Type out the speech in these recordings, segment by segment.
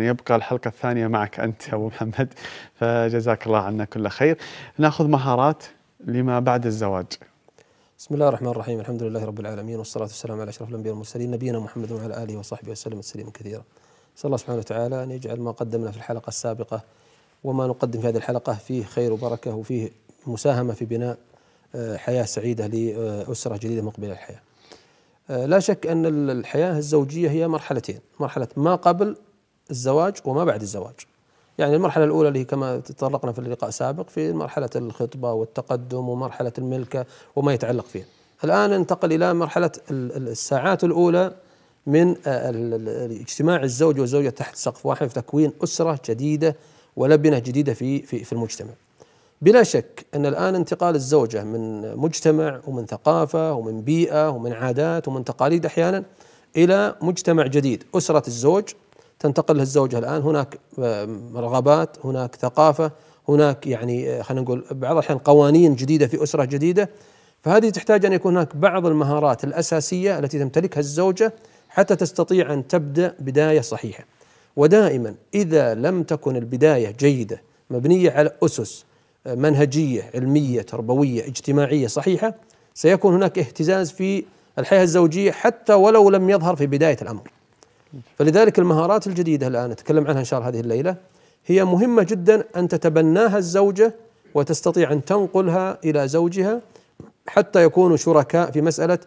يبقى الحلقة الثانية معك أنت أبو محمد. فجزاك الله عنا كل خير. نأخذ مهارات لما بعد الزواج. بسم الله الرحمن الرحيم. الحمد لله رب العالمين والصلاة والسلام على أشرف الأنبياء والمرسلين نبينا محمد وعلى آله وصحبه وسلم تسليما كثيرا. صلى الله سبحانه وتعالى أن يجعل ما قدمنا في الحلقة السابقة وما نقدم في هذه الحلقة فيه خير وبركة وفيه مساهمة في بناء آه، حياة سعيدة لأسرة جديدة مقبلة الحياة آه، لا شك أن الحياة الزوجية هي مرحلتين. مرحلة ما قبل الزواج وما بعد الزواج. يعني المرحلة الأولى اللي كما تطرقنا في اللقاء السابق في مرحلة الخطبة والتقدم ومرحلة الملكة وما يتعلق فيها. الآن ننتقل إلى مرحلة الساعات الأولى من اجتماع الزوج والزوجة تحت سقف واحد في تكوين أسرة جديدة ولبنة جديدة في في في المجتمع. بلا شك أن الآن انتقال الزوجة من مجتمع ومن ثقافة ومن بيئة ومن عادات ومن تقاليد أحيانا إلى مجتمع جديد. أسرة الزوج تنتقل الزوجة الآن. هناك آه، رغبات هناك ثقافة هناك يعني آه، خلينا نقول بعض الأحيان قوانين جديدة في أسرة جديدة. فهذه تحتاج أن يكون هناك بعض المهارات الأساسية التي تمتلكها الزوجة حتى تستطيع أن تبدأ بداية صحيحة. ودائما إذا لم تكن البداية جيدة مبنية على أسس آه، منهجية علمية تربوية اجتماعية صحيحة سيكون هناك اهتزاز في الحياة الزوجية حتى ولو لم يظهر في بداية الأمر. فلذلك المهارات الجديدة الآن نتكلم عنها إن شاء الله هذه الليلة هي مهمة جدا أن تتبناها الزوجة وتستطيع أن تنقلها إلى زوجها حتى يكونوا شركاء في مسألة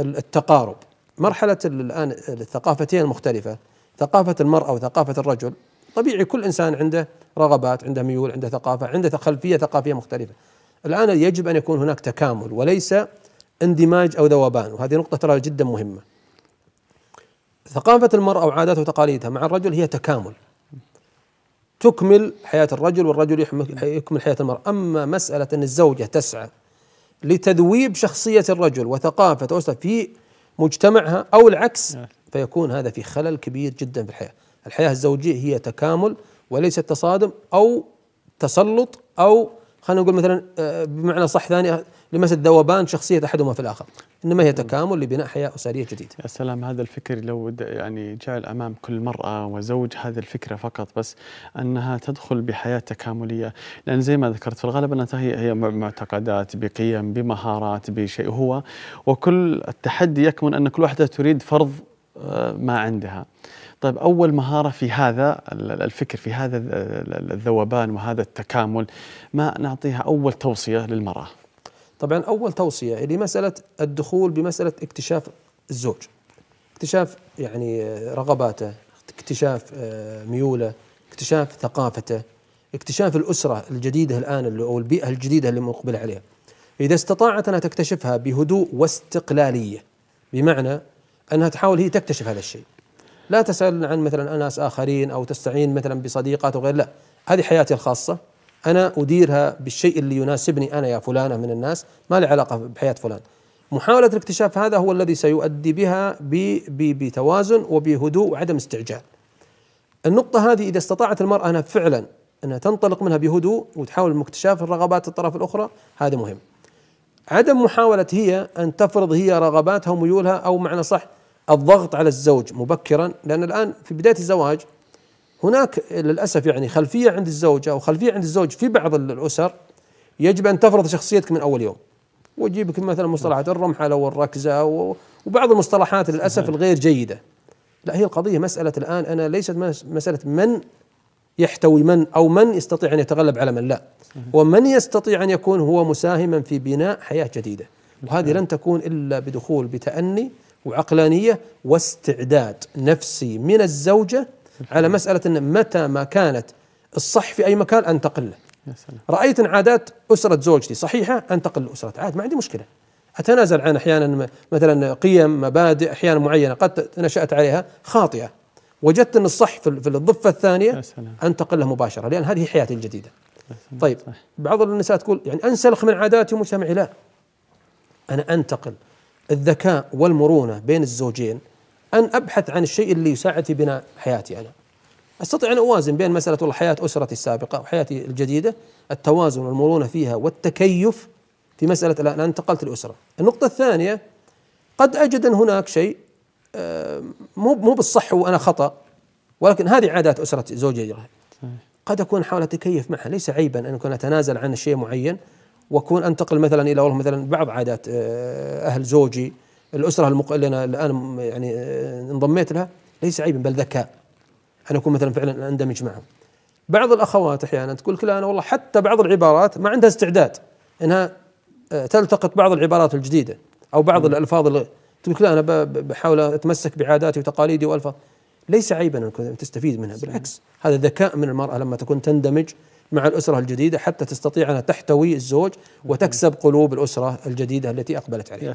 التقارب. مرحلة الآن الثقافتين المختلفة ثقافة المرأة وثقافة الرجل طبيعي كل إنسان عنده رغبات عنده ميول عنده ثقافة عنده خلفية ثقافية مختلفة. الآن يجب أن يكون هناك تكامل وليس اندماج أو ذوبان وهذه نقطة ترى جدا مهمة. ثقافة المرأة وعاداتها وتقاليدها مع الرجل هي تكامل. تكمل حياة الرجل والرجل يكمل حياة المرأة. أما مسألة أن الزوجة تسعى لتذويب شخصية الرجل وثقافة أسرة في مجتمعها أو العكس نعم. فيكون هذا في خلل كبير جدا في الحياة. الحياة الزوجية هي تكامل وليس تصادم أو تسلط أو خلينا نقول مثلا آه، بمعنى صح ثاني لمسة ذوبان شخصية أحدهما في الآخر. إنما هي تكامل لبناء حياة أسرية جديدة. يا سلام هذا الفكر لو يعني جعل أمام كل مرأة وزوج هذه الفكرة فقط بس أنها تدخل بحياة تكاملية. لأن زي ما ذكرت في الغالب أنها هي هي معتقدات بقيم بمهارات بشيء هو. وكل التحدي يكمن أن كل واحدة تريد فرض ما عندها. طيب أول مهارة في هذا الفكر في هذا الذوبان وهذا التكامل ما نعطيها أول توصية للمرأة؟ طبعا أول توصية لمسألة الدخول بمسألة اكتشاف الزوج. اكتشاف يعني رغباته اكتشاف آه، ميوله اكتشاف ثقافته اكتشاف الأسرة الجديدة الآن أو البيئة الجديدة اللي مقبل عليها. إذا استطاعت أنها تكتشفها بهدوء واستقلالية بمعنى أنها تحاول هي تكتشف هذا الشيء. لا تسأل عن مثلا ناس آخرين أو تستعين مثلا بصديقات وغير لا. هذه حياتي الخاصة. أنا أديرها بالشيء اللي يناسبني أنا يا فلانة من الناس. ما له علاقة بحياة فلان. محاولة الاكتشاف هذا هو الذي سيؤدي بها بتوازن وبهدوء وعدم استعجال. النقطة هذه إذا استطاعت المرأة أنها فعلا أنها تنطلق منها بهدوء وتحاول اكتشاف الرغبات الطرف الأخرى هذا مهم. عدم محاولة هي أن تفرض هي رغباتها وميولها أو معنى صح الضغط على الزوج مبكرا. لأن الآن في بداية الزواج هناك للأسف يعني خلفية عند الزوجة أو خلفية عند الزوج في بعض الأسر يجب أن تفرض شخصيتك من أول يوم. وتجيبك مثلا مصطلحات الرمحلة والركزة وبعض المصطلحات للأسف الغير جيدة. لا هي القضية مسألة الآن. أنا ليست مسألة من يحتوي من أو من يستطيع أن يتغلب على من لا. ومن يستطيع أن يكون هو مساهما في بناء حياة جديدة. وهذه لن تكون إلا بدخول بتأني وعقلانية واستعداد نفسي من الزوجة على مسألة أن متى ما كانت الصح في أي مكان أنتقل له رأيت أن عادات أسرة زوجتي صحيحة أنتقل لأسرة عاد ما عندي مشكلة. أتنازل عن أحيانا مثلا قيم مبادئ أحيانا معينة قد نشأت عليها خاطئة. وجدت أن الصح في الضفة الثانية أنتقل له مباشرة لأن هذه حياتي الجديدة طيب بعض النساء تقول يعني أنسلخ من عاداتي ومجتمعي لا. أنا أنتقل. الذكاء والمرونة بين الزوجين أن أبحث عن الشيء اللي يساعد في بناء حياتي أنا. أستطيع أن أوازن بين مسألة والله حياة أسرتي السابقة وحياتي الجديدة التوازن والمرونة فيها والتكيف في مسألة الآن أنا انتقلت لأسرة. النقطة الثانية قد أجد أن هناك شيء مو مو بالصح وأنا خطأ ولكن هذه عادات أسرة زوجي. قد أكون احاول أتكيف معها ليس عيبا أن أكون أتنازل عن شيء معين وأكون أنتقل مثلا إلى والله مثلا بعض عادات آه، أهل زوجي الأسرة المق... اللي أنا الآن يعني آه، انضميت لها ليس عيبا بل ذكاء. ان أكون مثلا فعلا أندمج معهم. بعض الأخوات أحيانا تقول لك لا أنا والله حتى بعض العبارات ما عندها استعداد إنها آه، تلتقط بعض العبارات الجديدة أو بعض الألفاظ اللي تقول لا أنا بحاول أتمسك بعاداتي وتقاليدي وألفاظ. ليس عيبا أن تستفيد منها بالعكس. هذا ذكاء من المرأة لما تكون تندمج مع الأسرة الجديدة حتى تستطيع انها تحتوي الزوج وتكسب قلوب الأسرة الجديدة التي أقبلت عليها.